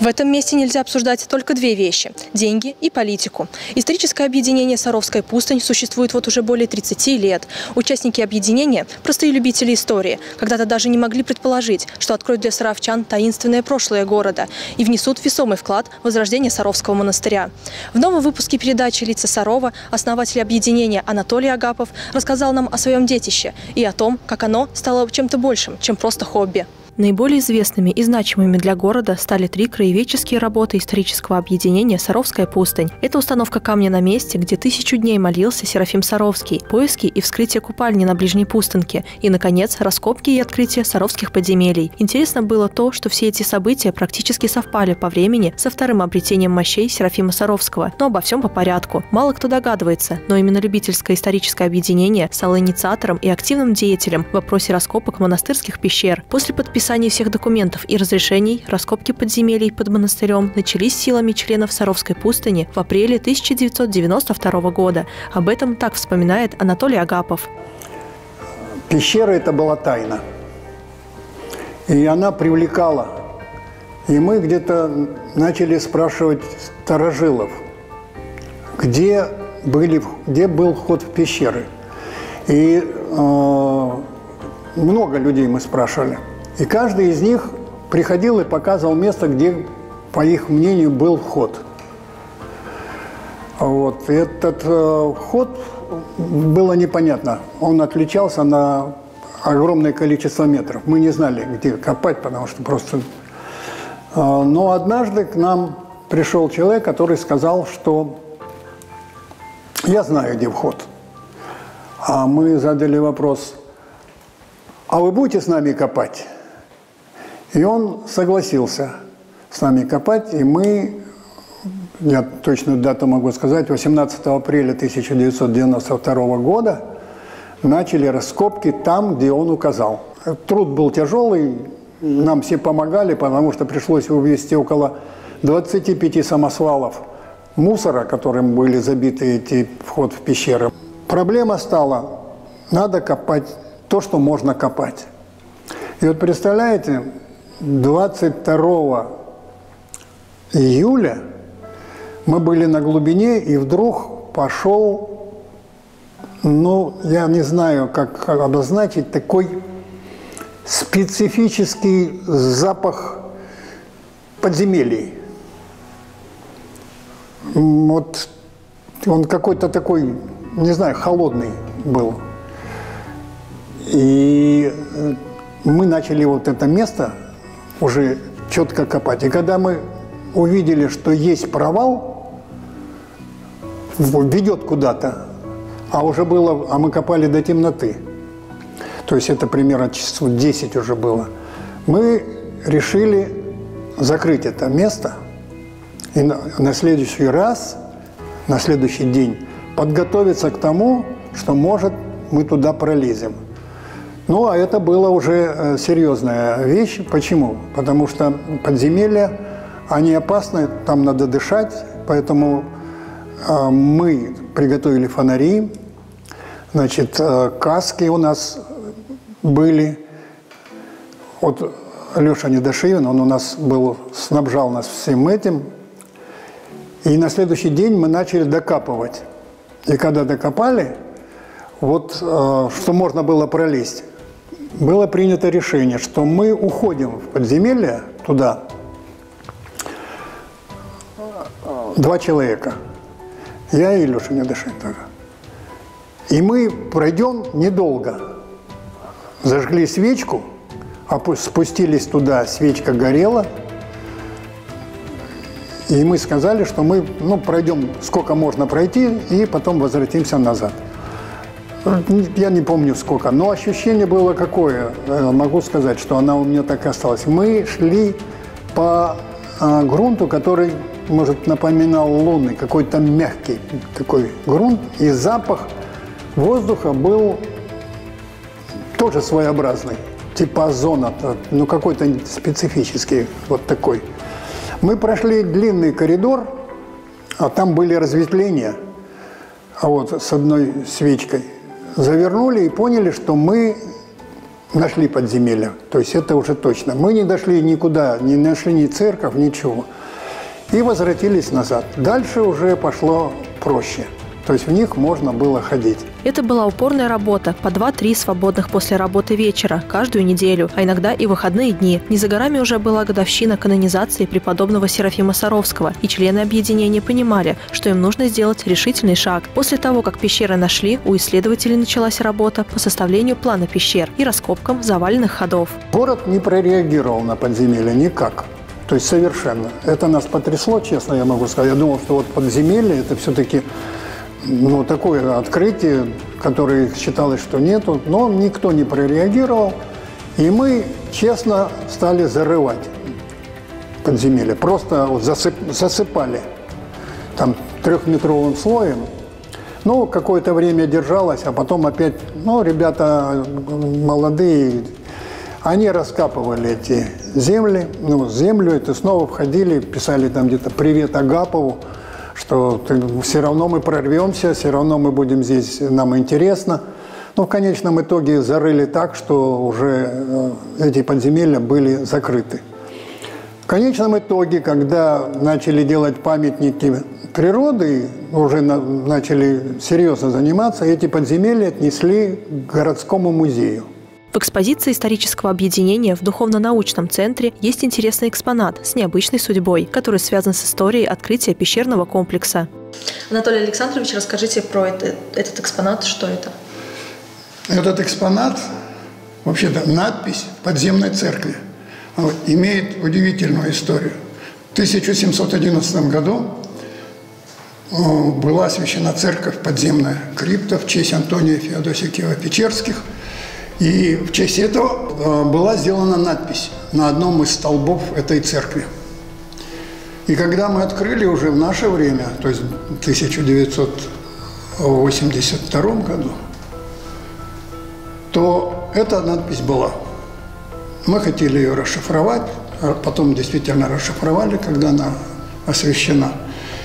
В этом месте нельзя обсуждать только две вещи – деньги и политику. Историческое объединение «Саровская пустынь» существует вот уже более 30 лет. Участники объединения – простые любители истории. Когда-то даже не могли предположить, что откроют для саровчан таинственное прошлое города и внесут весомый вклад в возрождение Саровского монастыря. В новом выпуске передачи «Лица Сарова» основатель объединения Анатолий Агапов рассказал нам о своем детище и о том, как оно стало чем-то большим, чем просто хобби. Наиболее известными и значимыми для города стали три краеведческие работы исторического объединения «Саровская пустынь». Это установка камня на месте, где тысячу дней молился Серафим Саровский, поиски и вскрытие купальни на ближней пустынке и, наконец, раскопки и открытие саровских подземелий. Интересно было то, что все эти события практически совпали по времени со вторым обретением мощей Серафима Саровского. Но обо всем по порядку. Мало кто догадывается, но именно любительское историческое объединение стало инициатором и активным деятелем в вопросе раскопок монастырских пещер. После подписания подписании всех документов и разрешений раскопки подземелий под монастырем начались силами членов Саровской пустыни в апреле 1992 года. Об этом так вспоминает Анатолий Агапов. Пещера – это была тайна. И она привлекала. И мы где-то начали спрашивать старожилов, где, были, где был вход в пещеры. И э, много людей мы спрашивали – и каждый из них приходил и показывал место, где, по их мнению, был вход. Вот. И этот э, вход было непонятно. Он отличался на огромное количество метров. Мы не знали, где копать, потому что просто... Э, но однажды к нам пришел человек, который сказал, что я знаю, где вход. А мы задали вопрос, а вы будете с нами копать? И он согласился с нами копать, и мы, я точную дату могу сказать, 18 апреля 1992 года начали раскопки там, где он указал. Труд был тяжелый, нам все помогали, потому что пришлось вывести около 25 самосвалов мусора, которым были забиты эти вход в пещеры. Проблема стала, надо копать то, что можно копать. И вот представляете, 22 июля мы были на глубине, и вдруг пошел, ну, я не знаю, как обозначить, такой специфический запах подземелий. Вот он какой-то такой, не знаю, холодный был. И мы начали вот это место уже четко копать. И когда мы увидели, что есть провал, ведет куда-то, а уже было, а мы копали до темноты, то есть это примерно часов 10 уже было, мы решили закрыть это место и на, на следующий раз, на следующий день подготовиться к тому, что, может, мы туда пролезем. Ну, а это была уже э, серьезная вещь. Почему? Потому что подземелья, они опасны, там надо дышать, поэтому э, мы приготовили фонари, значит, э, каски у нас были. Вот Леша Недошивин, он у нас был, снабжал нас всем этим. И на следующий день мы начали докапывать. И когда докопали, вот что можно было пролезть, было принято решение, что мы уходим в подземелье туда, два человека, я и Илюша Недошин И мы пройдем недолго. Зажгли свечку, спустились туда, свечка горела, и мы сказали, что мы ну, пройдем сколько можно пройти, и потом возвратимся назад. Я не помню сколько, но ощущение было какое. Э, могу сказать, что она у меня так и осталась. Мы шли по а, грунту, который, может, напоминал лунный, какой-то мягкий такой грунт, и запах воздуха был тоже своеобразный, типа озона, ну какой-то специфический вот такой. Мы прошли длинный коридор, а там были разветвления, а вот с одной свечкой – завернули и поняли, что мы нашли подземелья. То есть это уже точно. Мы не дошли никуда, не нашли ни церковь, ничего. И возвратились назад. Дальше уже пошло проще – то есть в них можно было ходить. Это была упорная работа, по 2-3 свободных после работы вечера, каждую неделю, а иногда и выходные дни. Не за горами уже была годовщина канонизации преподобного Серафима Саровского, и члены объединения понимали, что им нужно сделать решительный шаг. После того, как пещеры нашли, у исследователей началась работа по составлению плана пещер и раскопкам заваленных ходов. Город не прореагировал на подземелье никак. То есть совершенно. Это нас потрясло, честно я могу сказать. Я думал, что вот подземелье – это все-таки ну, такое открытие, которое считалось, что нету, но никто не прореагировал. И мы честно стали зарывать подземелье. Просто засып, засыпали там трехметровым слоем. Ну, какое-то время держалось, а потом опять, ну, ребята молодые, они раскапывали эти земли, ну, землю, это снова входили, писали там где-то «Привет Агапову», что все равно мы прорвемся, все равно мы будем здесь, нам интересно. Но в конечном итоге зарыли так, что уже э, эти подземелья были закрыты. В конечном итоге, когда начали делать памятники природы, уже начали серьезно заниматься, эти подземелья отнесли к городскому музею. В экспозиции исторического объединения в Духовно-научном центре есть интересный экспонат с необычной судьбой, который связан с историей открытия пещерного комплекса. Анатолий Александрович, расскажите про это, этот экспонат, что это? Этот экспонат, вообще-то надпись подземной церкви, имеет удивительную историю. В 1711 году была освящена церковь подземная крипта в честь Антония Феодосия Печерских – и в честь этого э, была сделана надпись на одном из столбов этой церкви. И когда мы открыли уже в наше время, то есть в 1982 году, то эта надпись была. Мы хотели ее расшифровать, а потом действительно расшифровали, когда она освещена.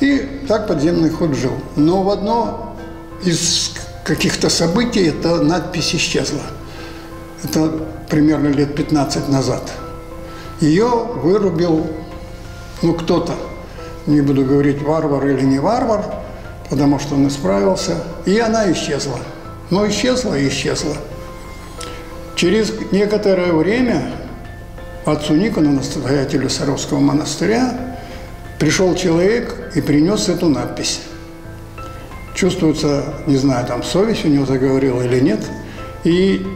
И так подземный ход жил. Но в одно из каких-то событий эта надпись исчезла. Это примерно лет 15 назад. Ее вырубил, ну, кто-то, не буду говорить, варвар или не варвар, потому что он исправился, и она исчезла. Но исчезла и исчезла. Через некоторое время отцу Никону, настоятелю Саровского монастыря, пришел человек и принес эту надпись. Чувствуется, не знаю, там совесть у него заговорила или нет. И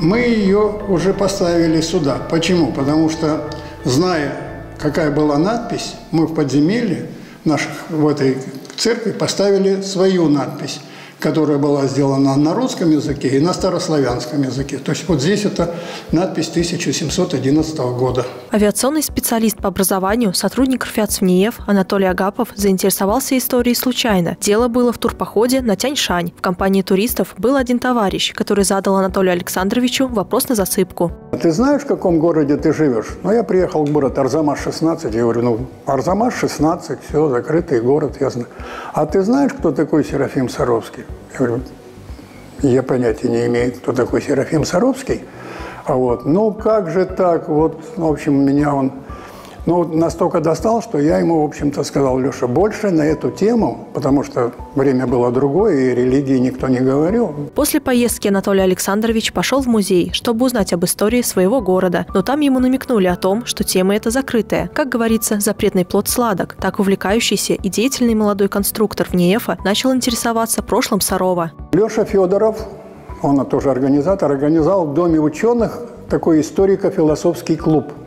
мы ее уже поставили сюда. Почему? Потому что, зная, какая была надпись, мы в подземелье наших, в этой церкви поставили свою надпись которая была сделана на русском языке и на старославянском языке. То есть вот здесь это надпись 1711 года. Авиационный специалист по образованию, сотрудник РФЯЦ Анатолий Агапов заинтересовался историей случайно. Дело было в турпоходе на Тяньшань. В компании туристов был один товарищ, который задал Анатолию Александровичу вопрос на засыпку. Ты знаешь, в каком городе ты живешь? Ну, я приехал в город Арзамас-16. Я говорю, ну, Арзамас-16, все, закрытый город, ясно. А ты знаешь, кто такой Серафим Саровский? Я говорю, я понятия не имею, кто такой Серафим Саровский. А вот, ну как же так? Вот, в общем, меня он ну, настолько достал, что я ему, в общем-то, сказал, Леша, больше на эту тему, потому что время было другое, и религии никто не говорил. После поездки Анатолий Александрович пошел в музей, чтобы узнать об истории своего города. Но там ему намекнули о том, что тема эта закрытая. Как говорится, запретный плод сладок. Так увлекающийся и деятельный молодой конструктор в НИЭФа начал интересоваться прошлым Сарова. Леша Федоров, он тоже организатор, организовал в Доме ученых такой историко-философский клуб –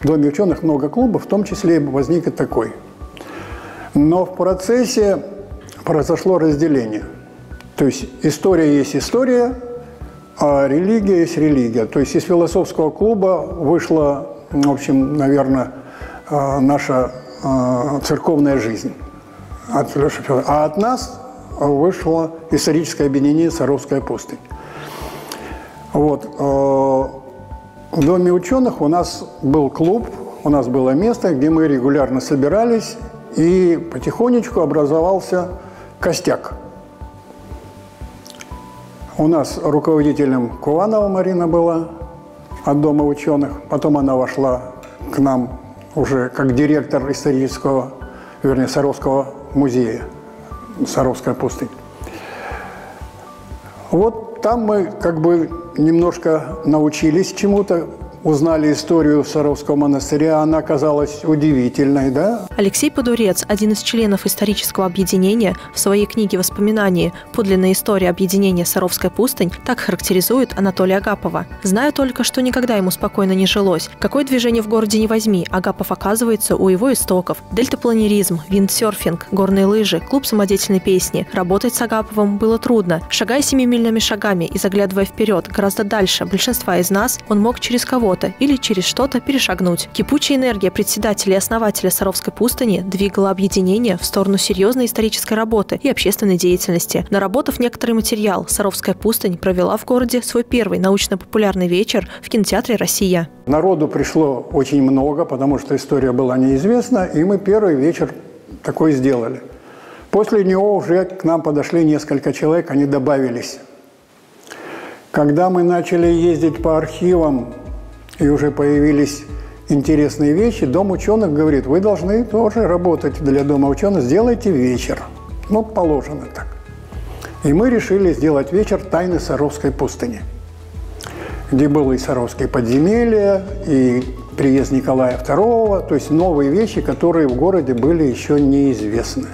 в Доме ученых много клубов, в том числе возник и такой. Но в процессе произошло разделение. То есть история есть история, а религия есть религия. То есть из философского клуба вышла, в общем, наверное, а, наша а, церковная жизнь. А от нас вышло историческое объединение «Саровская пустынь». Вот. В Доме ученых у нас был клуб, у нас было место, где мы регулярно собирались, и потихонечку образовался костяк. У нас руководителем Куванова Марина была, от Дома ученых. Потом она вошла к нам уже как директор исторического, вернее, Саровского музея, Саровская пустынь. Вот там мы как бы немножко научились чему-то, узнали историю Саровского монастыря, она казалась удивительной, да? Алексей Подурец, один из членов исторического объединения, в своей книге «Воспоминания. Подлинная история объединения Саровская пустынь» так характеризует Анатолия Агапова. Знаю только, что никогда ему спокойно не жилось. Какое движение в городе не возьми, Агапов оказывается у его истоков. Дельтапланеризм, виндсерфинг, горные лыжи, клуб самодеятельной песни. Работать с Агаповым было трудно. Шагая семимильными шагами и заглядывая вперед, гораздо дальше большинства из нас, он мог через кого кого-то или через что-то перешагнуть. Кипучая энергия председателя и основателя Саровской пустыни двигала объединение в сторону серьезной исторической работы и общественной деятельности. Наработав некоторый материал, Саровская пустынь провела в городе свой первый научно-популярный вечер в кинотеатре «Россия». Народу пришло очень много, потому что история была неизвестна, и мы первый вечер такой сделали. После него уже к нам подошли несколько человек, они добавились. Когда мы начали ездить по архивам, и уже появились интересные вещи, Дом ученых говорит, вы должны тоже работать для Дома ученых, сделайте вечер. Ну, положено так. И мы решили сделать вечер «Тайны Саровской пустыни», где было и Саровские подземелья, и приезд Николая II, то есть новые вещи, которые в городе были еще неизвестны.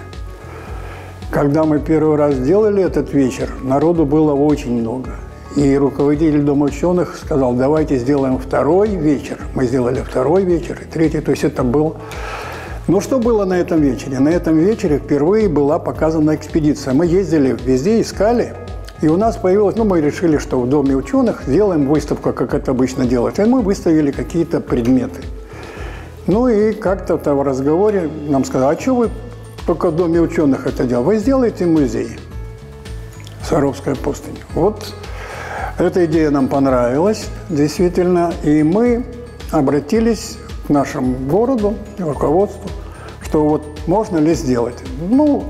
Когда мы первый раз делали этот вечер, народу было очень много – и руководитель Дома ученых сказал, давайте сделаем второй вечер. Мы сделали второй вечер и третий. То есть это был... Ну, что было на этом вечере? На этом вечере впервые была показана экспедиция. Мы ездили везде, искали, и у нас появилось, ну, мы решили, что в Доме ученых сделаем выставку, как это обычно делают. И мы выставили какие-то предметы. Ну и как-то в разговоре нам сказали, а что вы только в Доме ученых это делаете? Вы сделаете музей. Саровская пустыня. Вот эта идея нам понравилась, действительно, и мы обратились к нашему городу, руководству, что вот можно ли сделать. Ну,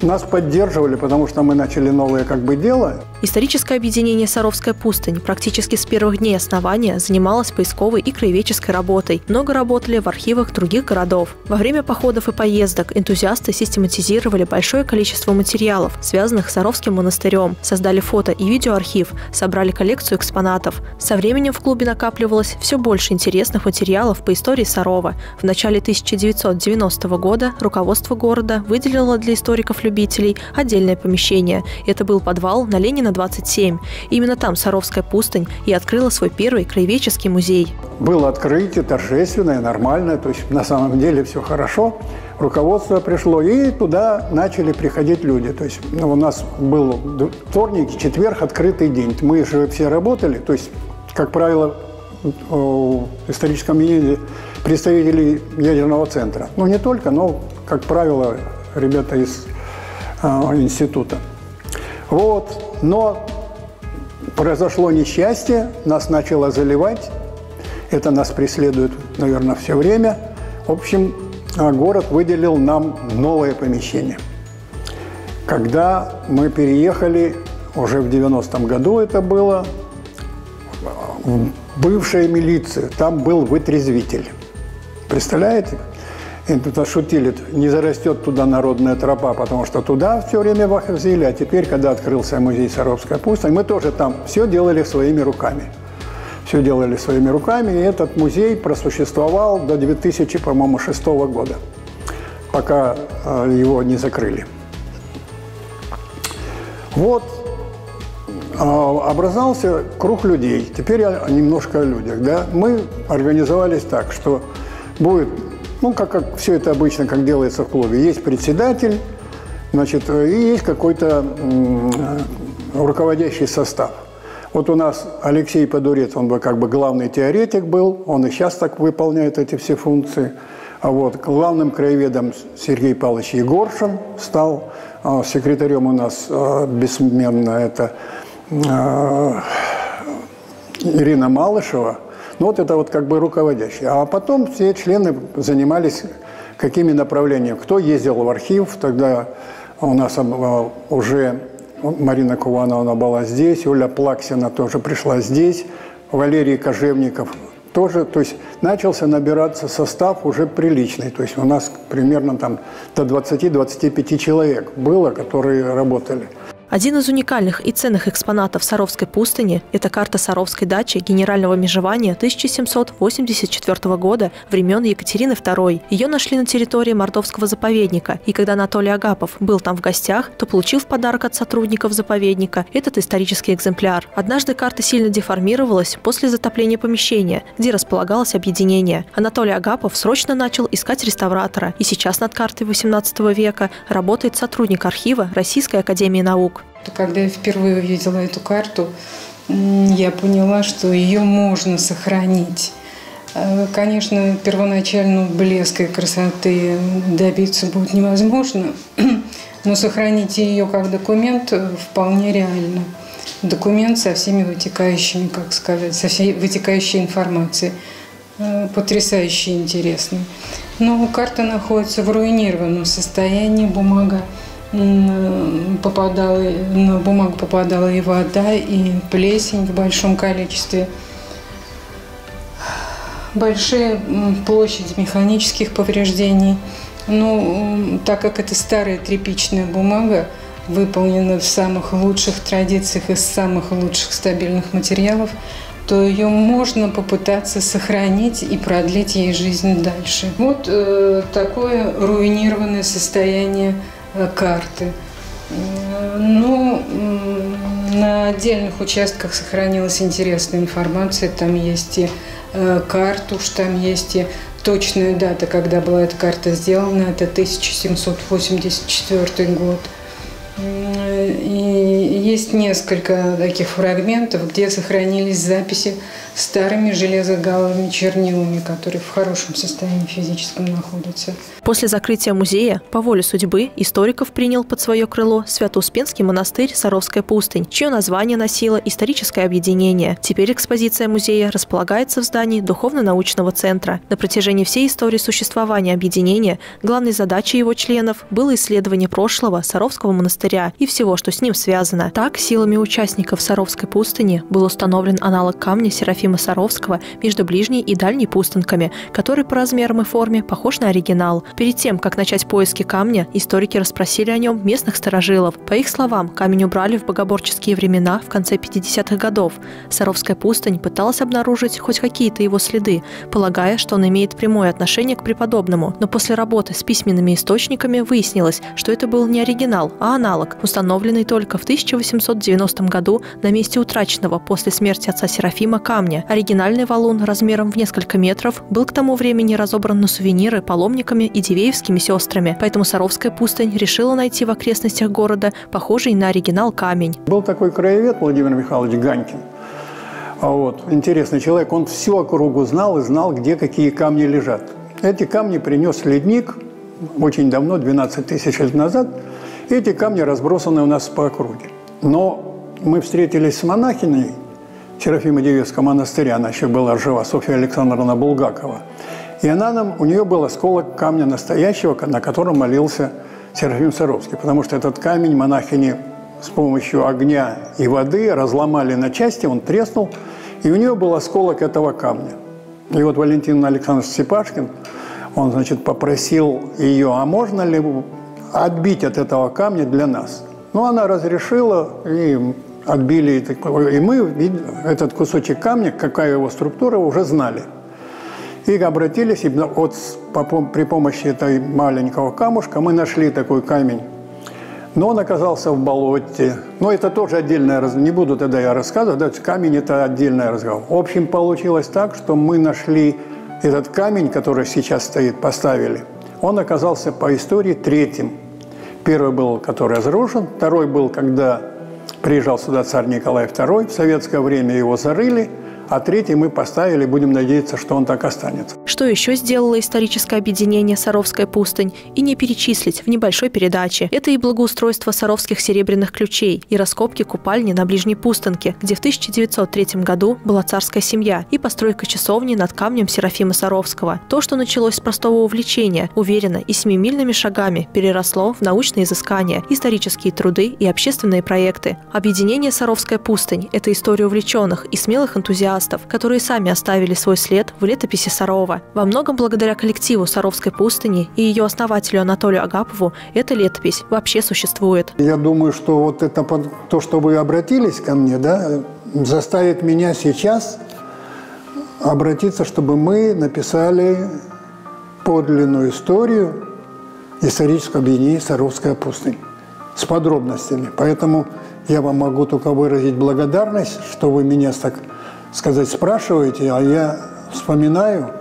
нас поддерживали, потому что мы начали новое как бы дело. Историческое объединение «Саровская пустынь» практически с первых дней основания занималось поисковой и краеведческой работой. Много работали в архивах других городов. Во время походов и поездок энтузиасты систематизировали большое количество материалов, связанных с Саровским монастырем, создали фото- и видеоархив, собрали коллекцию экспонатов. Со временем в клубе накапливалось все больше интересных материалов по истории Сарова. В начале 1990 года руководство города выделило для историков-любителей отдельное помещение. Это был подвал на Ленина 27. Именно там Саровская пустынь и открыла свой первый краеведческий музей. Было открытие торжественное, нормальное, то есть на самом деле все хорошо. Руководство пришло, и туда начали приходить люди. То есть ну, у нас был вторник, четверг, открытый день. Мы же все работали, то есть, как правило, в историческом мире представители ядерного центра. Ну, не только, но, как правило, ребята из э, института. Вот. Но произошло несчастье, нас начало заливать. Это нас преследует, наверное, все время. В общем, а, город выделил нам новое помещение. Когда мы переехали, уже в 90-м году это было, в бывшая милиция, там был вытрезвитель. Представляете? И тут шутили, не зарастет туда народная тропа, потому что туда все время возили, а теперь, когда открылся музей Саровская пустынь, мы тоже там все делали своими руками. Все делали своими руками, и этот музей просуществовал до 2006 года, пока э, его не закрыли. Вот э, образовался круг людей. Теперь немножко о людях. Да? Мы организовались так, что будет ну, как, как все это обычно, как делается в клубе. Есть председатель, значит, и есть какой-то руководящий состав. Вот у нас Алексей Подурец, он бы как бы главный теоретик был, он и сейчас так выполняет эти все функции. А вот главным краеведом Сергей Павлович Егоршин стал, а секретарем у нас а, бессменно это а, Ирина Малышева – ну, вот это вот как бы руководящий. А потом все члены занимались какими направлениями. Кто ездил в архив, тогда у нас а, уже Марина Кувановна была здесь, Оля Плаксина тоже пришла здесь. Валерий Кожевников тоже, то есть начался набираться состав уже приличный. То есть у нас примерно там до 20-25 человек было, которые работали. Один из уникальных и ценных экспонатов Саровской пустыни – это карта Саровской дачи генерального межевания 1784 года времен Екатерины II. Ее нашли на территории Мордовского заповедника, и когда Анатолий Агапов был там в гостях, то получил в подарок от сотрудников заповедника этот исторический экземпляр. Однажды карта сильно деформировалась после затопления помещения, где располагалось объединение. Анатолий Агапов срочно начал искать реставратора, и сейчас над картой XVIII века работает сотрудник архива Российской Академии Наук. Когда я впервые увидела эту карту, я поняла, что ее можно сохранить. Э, конечно, первоначально блеска и красоты добиться будет невозможно, но сохранить ее как документ вполне реально. Документ со всеми вытекающими, как сказать, со всей вытекающей информацией. Э, потрясающе интересный. Но карта находится в руинированном состоянии, бумага попадала, на бумагу попадала и вода, и плесень в большом количестве. Большие площади механических повреждений. Ну, так как это старая тряпичная бумага, выполнена в самых лучших традициях из самых лучших стабильных материалов, то ее можно попытаться сохранить и продлить ей жизнь дальше. Вот э, такое руинированное состояние карты. Ну, на отдельных участках сохранилась интересная информация. Там есть и э, картуш, там есть и точная дата, когда была эта карта сделана. Это 1784 год. И есть несколько таких фрагментов, где сохранились записи старыми железогаловыми чернилами, которые в хорошем состоянии физическом находятся. После закрытия музея, по воле судьбы, историков принял под свое крыло Свято-Успенский монастырь Саровская пустынь, чье название носило историческое объединение. Теперь экспозиция музея располагается в здании Духовно-научного центра. На протяжении всей истории существования объединения главной задачей его членов было исследование прошлого Саровского монастыря и всего, что с ним связано. Так, силами участников Саровской пустыни был установлен аналог камня Серафима Ефима Саровского между ближней и дальней пустынками, который по размерам и форме похож на оригинал. Перед тем, как начать поиски камня, историки расспросили о нем местных старожилов. По их словам, камень убрали в богоборческие времена в конце 50-х годов. Саровская пустынь пыталась обнаружить хоть какие-то его следы, полагая, что он имеет прямое отношение к преподобному. Но после работы с письменными источниками выяснилось, что это был не оригинал, а аналог, установленный только в 1890 году на месте утраченного после смерти отца Серафима камня камня. Оригинальный валун размером в несколько метров был к тому времени разобран на сувениры паломниками и дивеевскими сестрами, поэтому Саровская пустынь решила найти в окрестностях города похожий на оригинал камень. Был такой краевед Владимир Михайлович Ганькин. А вот, интересный человек, он всю округу знал и знал, где какие камни лежат. Эти камни принес ледник очень давно, 12 тысяч лет назад. Эти камни разбросаны у нас по округе. Но мы встретились с монахиней, Серафима-Девевского монастыря, она еще была жива, Софья Александровна Булгакова. И она нам, у нее был осколок камня настоящего, на котором молился Серафим Саровский, потому что этот камень монахини с помощью огня и воды разломали на части, он треснул, и у нее был осколок этого камня. И вот Валентин Александрович Степашкин, он, значит, попросил ее, а можно ли отбить от этого камня для нас? Ну, она разрешила, и отбили. И мы этот кусочек камня, какая его структура, уже знали. И обратились, и вот при помощи этой маленького камушка мы нашли такой камень. Но он оказался в болоте. Но это тоже отдельное разговор. Не буду тогда я рассказывать. Камень – это отдельный разговор. В общем, получилось так, что мы нашли этот камень, который сейчас стоит, поставили. Он оказался по истории третьим. Первый был, который разрушен. Второй был, когда Приезжал сюда царь Николай II, в советское время его зарыли – а третий мы поставили, будем надеяться, что он так останется. Что еще сделало историческое объединение «Саровская пустынь» и не перечислить в небольшой передаче. Это и благоустройство саровских серебряных ключей, и раскопки купальни на ближней пустынке, где в 1903 году была царская семья, и постройка часовни над камнем Серафима Саровского. То, что началось с простого увлечения, уверенно и семимильными шагами переросло в научные изыскания, исторические труды и общественные проекты. Объединение «Саровская пустынь» – это история увлеченных и смелых энтузиастов, энтузиастов, которые сами оставили свой след в летописи Сарова. Во многом благодаря коллективу Саровской пустыни и ее основателю Анатолию Агапову эта летопись вообще существует. Я думаю, что вот это то, что вы обратились ко мне, да, заставит меня сейчас обратиться, чтобы мы написали подлинную историю исторического объединения «Саровская пустынь» с подробностями. Поэтому я вам могу только выразить благодарность, что вы меня, так сказать, спрашиваете, а я вспоминаю.